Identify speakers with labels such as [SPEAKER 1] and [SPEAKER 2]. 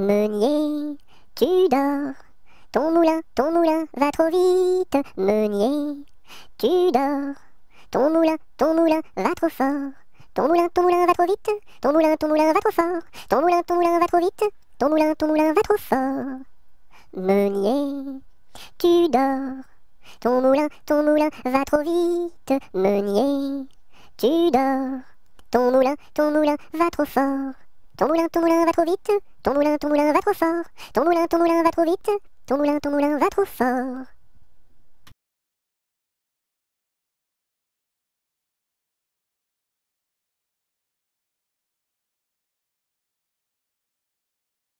[SPEAKER 1] Meunier, tu dors. Ton moulin, ton moulin va trop vite. Meunier, tu dors. Ton moulin, ton moulin va trop fort. Ton moulin, ton moulin va trop vite. Ton moulin, ton moulin va trop fort. Ton moulin, ton moulin va trop vite. Ton moulin, ton moulin va trop fort. Meunier, tu dors. Ton moulin, ton moulin va trop vite. Meunier, tu dors. Ton moulin, ton moulin va trop fort. Ton moulin, ton moulin va trop vite. Ton moulin, ton moulin va trop fort. Ton moulin, ton moulin va trop vite. Ton moulin, ton moulin va trop fort.